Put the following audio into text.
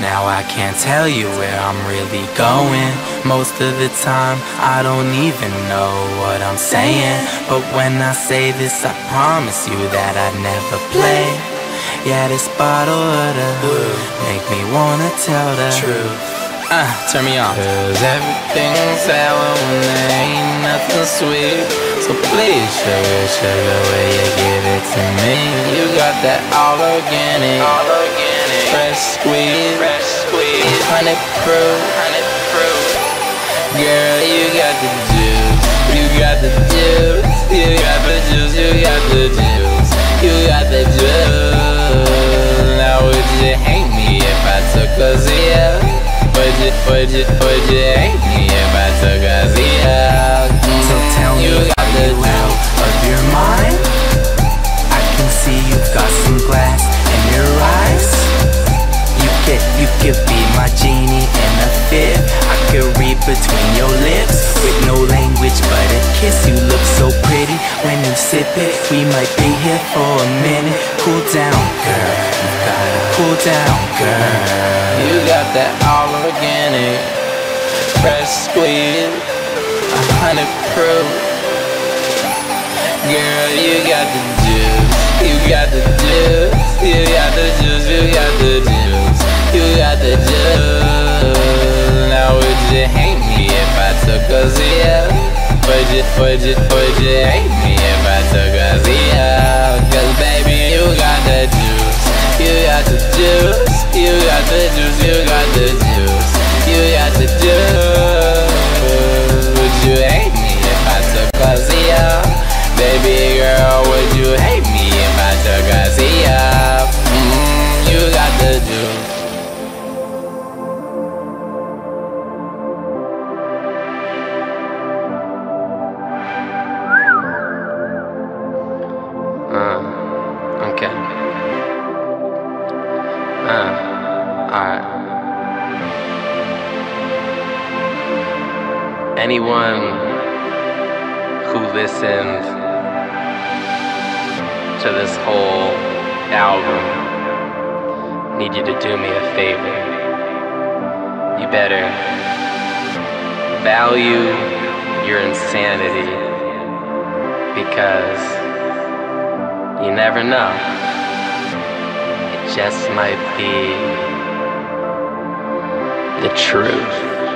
Now I can't tell you where I'm really going. Most of the time, I don't even know what I'm saying. But when I say this, I promise you that I never play. Yeah, this bottle of the make me wanna tell the truth. Uh, turn me on. Cause everything's sour when there ain't nothing sweet. So please, sugar, sugar, will you give it to me? You got that all organic, all organic, fresh squeeze, fresh squeeze, honey proof, honey proof. Girl, you got the juice, you got the juice, you got the juice, you got the juice, you got the juice. Now would you hate me if I took a zip? Would you, would you, would you hate me could, be my genie in a fit. I could read between your lips with no language but a kiss. You look so pretty when you sip it. We might be here for a minute. Cool down, girl. You gotta cool down, girl. You got that all organic, fresh squeeze, a hundred proof. Girl, you got the juice, you got the juice, you got the juice, took a zip? Would you, would you, would you hate me if I took a zip? Cause baby, you got the juice, you got the juice. You got the juice, you got the juice, Uh, alright. Anyone who listened to this whole album need you to do me a favor. You better value your insanity because you never know just might be the truth.